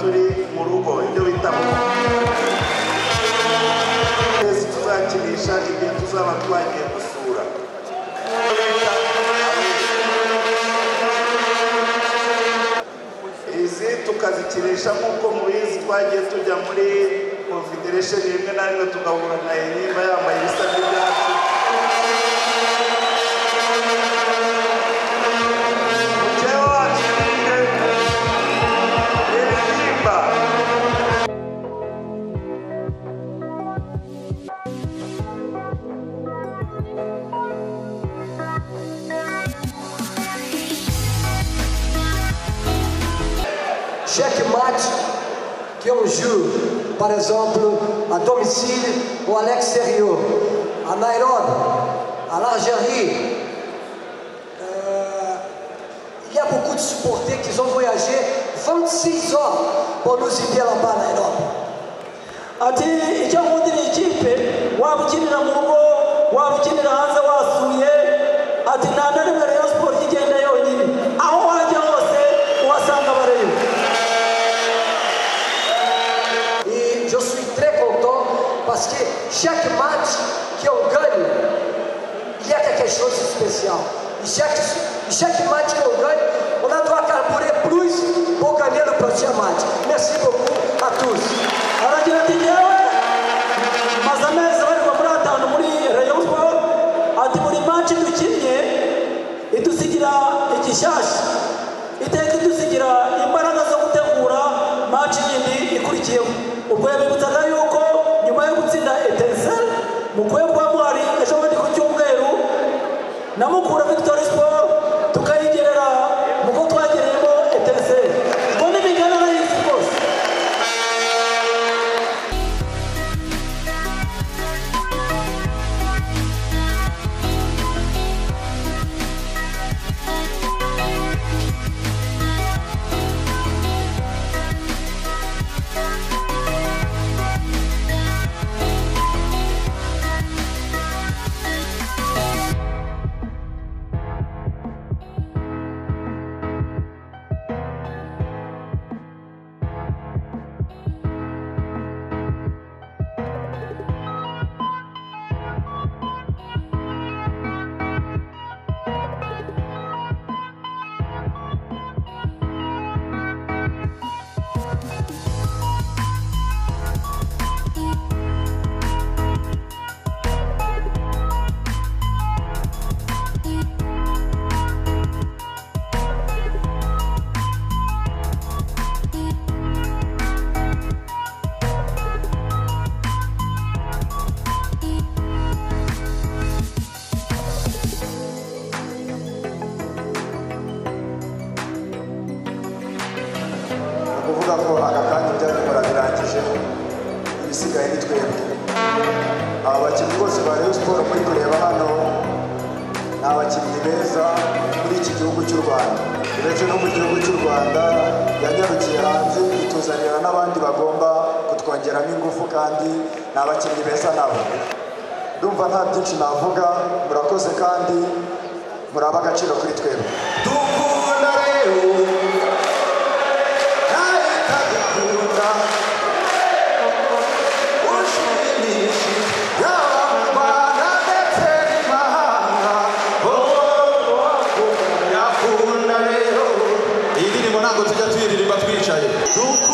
turi mu rugo ibyo bita twese tuzakinisha igihe tuzaba twagiye gusura izi tukazikinisha nk'uko mubizi twagiye tujya muri confederation rimwe na rimwe tugahura na enyimba yambaye ibisa by'ibyatsi Chaque match qu'on joue, par exemple à domicile ou à l'extérieur, à Nairobi, à l'Algérie, euh, il y a beaucoup de supporters qui ont voyagé 26 heures pour nous aider là-bas à Nairobi. ati icyo nkundira iyi kipe waba ukinira mu rugo waba ukinira hanze wasuye checkmate que eu ganho, e é que é questão especial. E checkmate que eu ganho, ou na tua carburê plus, vou ganhar no próximo mate. Merci beaucoup a todos. Agora que não tem mas a mesa vai comprar tá no muri, rayão por, a timuri mate do dinheiro e tu seguirá e te chás, e tem que tu seguirá, e para nós é não tem cura, mate de mim e curtiu. O poema é muito mukwiye kuba muhari ejo bundi ku cyumweru na mukura victoire sport. Ukuvuga ko aka kanya ibyanyu murabirangije ibisigaye ni aba bakinnyi bose ba Rayon Sport muri kureba hano ni abakinnyi beza muri iki gihugu cy'u Rwanda. Uretse no mu gihugu cy'u Rwanda yanyarukiye hanze ituzanira n'abandi bagomba kutwongeramo ingufu kandi ni abakinnyi beza nabo. Ndumva nta byinshi navuga murakoze kandi muri ab'agaciro kuri twebwe. côté d'attirer les batteries, Chaye. Donc,